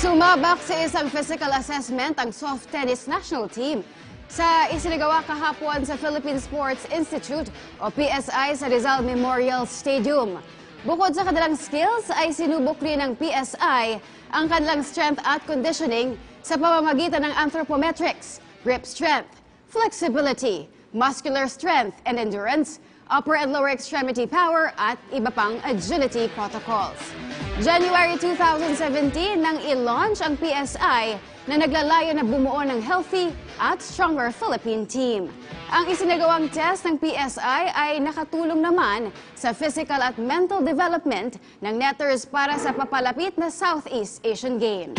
Sumabak sa isang physical assessment ang soft tennis national team sa isinagawa kahapon sa Philippine Sports Institute o PSI sa Rizal Memorial Stadium. Bukod sa kanilang skills ay sinubok rin ng PSI ang kanilang strength at conditioning sa pamamagitan ng anthropometrics, grip strength, flexibility, muscular strength and endurance, upper and lower extremity power at iba pang agility protocols. January 2017 nang i-launch ang PSI na naglalayo na bumuo ng healthy at stronger Philippine team. Ang isinagawang test ng PSI ay nakatulong naman sa physical at mental development ng netters para sa papalapit na Southeast Asian Games.